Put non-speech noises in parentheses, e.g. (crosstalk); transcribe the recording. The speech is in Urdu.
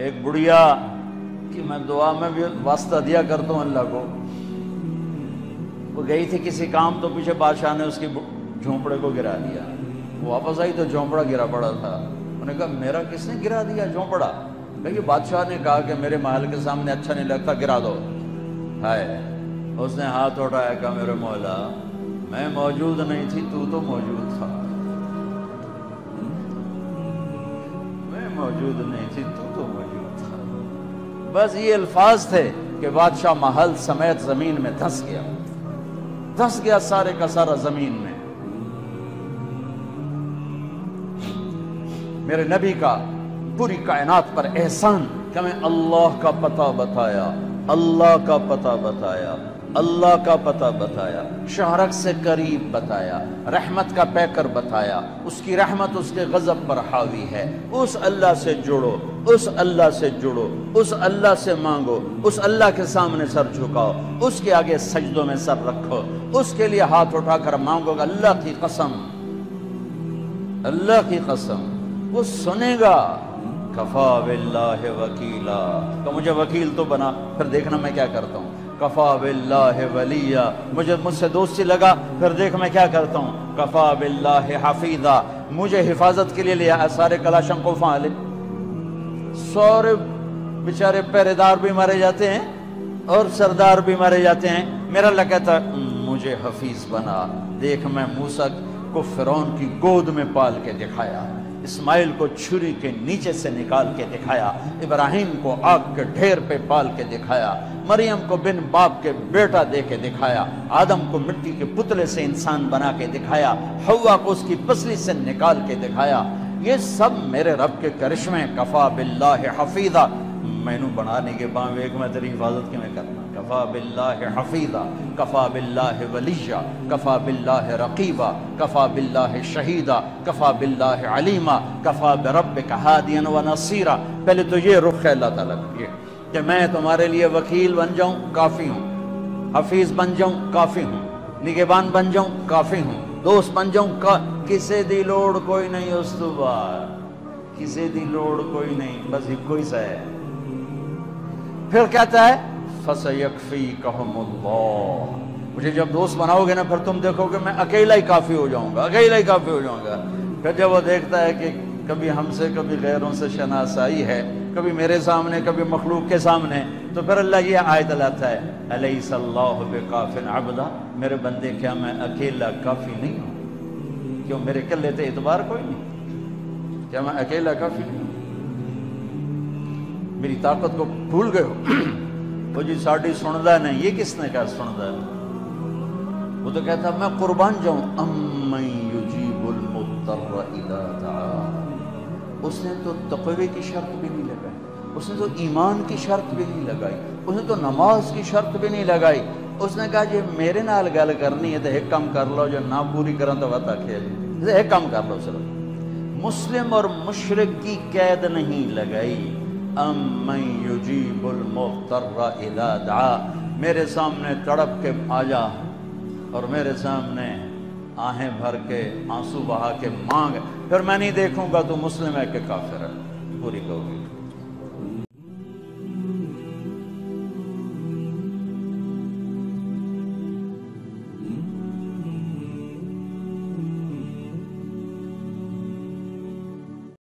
ایک بڑھیا کہ میں دعا میں بھی واسطہ دیا کرتا ہوں اللہ کو۔ وہ گئی تھی کسی کام تو پیچھے بادشاہ نے اس کی جھونپڑے کو گرا دیا۔ وہ واپس آئی تو جھونپڑا گرا پڑا تھا۔ انہوں نے کہا، میرا کس نے گرا دیا جھونپڑا؟ کہ بادشاہ نے کہا کہ میرے محل کے سامنے اچھا نہیں لگتا، گرا دو۔ ہائے۔ اس نے ہاتھ اٹھایا، کہا، میرے مولا، میں موجود نہیں تھی، تو تو موجود تھا۔ میں موجود نہیں تھی، تو تو موجود بس یہ الفاظ تھے کہ بادشاہ محل سمیت زمین میں دھس گیا۔ دھس گیا سارے کا سارا زمین میں۔ میرے نبی کا پوری کائنات پر احسان کہ میں اللہ کا پتہ بتایا، اللہ کا پتہ بتایا۔ اللہ کا پتہ بتایا، شہرک سے قریب بتایا، رحمت کا پیکر بتایا، اس کی رحمت اس کے غضب پر حاوی ہے۔ اس اللہ سے جڑو، اس اللہ سے جڑو، اس اللہ سے مانگو، اس اللہ کے سامنے سر جھکاؤ، اس کے آگے سجدوں میں سر رکھو۔ اس کے لیے ہاتھ اٹھا کر مانگو گا، اللہ کی قسم، اللہ کی قسم۔ وہ سنے گا، کفا باللہ وکیلا۔ تو مجھے وکیل تو بنا، پھر دیکھنا میں کیا کرتا ہوں۔ کفا باللہ ولیہ۔ مجھے مجھ سے دوستی لگا، پھر دیکھ میں کیا کرتا ہوں۔ کفا باللہ حفیظہ۔ مجھے حفاظت کے لیے لیا سارے کلاشن کو فعال سورے بیچارے پہرے دار بھی مارے جاتے ہیں اور سردار بھی مارے جاتے ہیں۔ میرا اللہ کہتا مجھے حفیظ بنا۔ دیکھ میں موسیٰ کو فرعون کی گود میں پال کے دکھایا۔ اسماعیل کو چھری کے نیچے سے نکال کے دکھایا، ابراہیم کو آگ کے ڈھیر پہ پال کے دکھایا، مریم کو بن باپ کے بیٹا دے کے دکھایا، آدم کو مٹی کے پتلے سے انسان بنا کے دکھایا ہوا کو اس کی پسلی سے نکال کے دکھایا۔ یہ سب میرے رب کے کرشمے، کفا باللہ حفیظہ۔ میں نو بنانے کے بعد ایک میں تیری حفاظت کی کرنا؟ کفا باللہ حفیظہ کفا باللہ ولیہ کفا باللہ رقیبہ کفا باللہ شہیدہ کفا باللہ علیمہ کفا بربک ہادیا و نصیرہ پہلے تو یہ رخ ہے اللہ تعالیٰ یہ کہ میں تمہارے لیے وکیل بن جاؤں، کافی ہوں۔ حفیظ بن جاؤں، کافی ہوں۔ نگہبان بن جاؤں، کافی ہوں۔ دوست بن جاؤں، کا، کسے دی لوڑ کوئی نہیں اس تو کسے دی لوڑ کوئی نہیں، بس ایک کوئی سا ہے۔ پھر کہتا ہے؟ فَسَيَكْفِيكَهُمُ اللَّهُ۔ مجھے جب دوست بناؤ گے نا، پھر تم دیکھو کہ میں اکیلا ہی کافی ہو جاؤں گا، اکیلا ہی کافی ہو جاؤں گا۔ پھر جب وہ دیکھتا ہے کہ کبھی ہم سے، کبھی غیروں سے شناسائی ہے، کبھی میرے سامنے، کبھی مخلوق کے سامنے، تو پھر اللہ یہ آیت لاتا ہے علیہ اللہ بکافن عبدہ میرے بندے، کیا میں اکیلا کافی نہیں ہوں؟ کیوں میرے کلے تے اعتبار کوئی نہیں؟ کیا میں اکیلا کافی نہیں ہوں؟ میری طاقت کو بھول گئے ہو۔ (clears throat) وہ جی ساڑھی سندا نہیں، یہ کس نے کہا سندا؟ ہے وہ تو کہتا میں قربان جاؤں۔ امن یجیب المضطر اذا دعا۔ اس نے تو تقوی کی شرط بھی نہیں لگائی، اس نے تو ایمان کی شرط بھی نہیں لگائی، اس نے تو نماز کی شرط بھی نہیں لگائی۔ اس نے کہا جی میرے نال گل کرنی ہے تو ایک کام کر لو، جو نہ پوری کرن تو وتا کھیل ایک کام کر لو صرف مسلم اور مشرق کی قید نہیں لگائی۔ امن یجیب المضطر اذا دعا۔ میرے سامنے تڑپ کے آجا اور میرے سامنے آہیں بھر کے آنسو بہا کے مانگ۔ پھر میں نہیں دیکھوں گا تو مسلم ہے کہ کافر ہے۔ پوری کہو گی